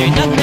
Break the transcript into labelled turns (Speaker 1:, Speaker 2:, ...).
Speaker 1: You're not